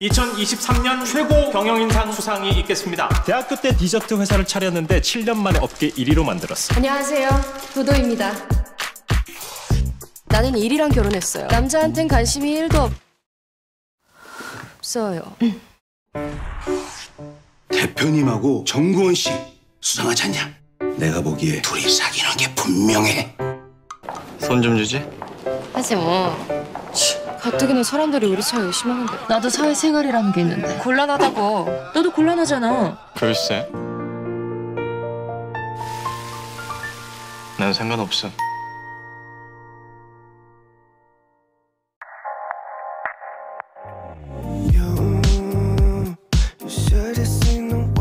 2023년 최고 경영인상 수상이 있겠습니다. 대학교 때 디저트 회사를 차렸는데 7년 만에 업계 1위로 만들었어. 안녕하세요. 도도입니다. 나는 일이랑 결혼했어요. 남자한텐 관심이 1도 없... 없어요. 대표님하고 정구원 씨 수상하지 않냐? 내가 보기에 둘이 사귀는 게 분명해. 손 좀 주지? 하지 뭐. 가뜩이나 사람들이 우리 차에 의심하는데 나도 사회생활이라는 게 있는데. 곤란하다고. 너도 곤란하잖아. 글쎄. 난 상관없어. You should have seen the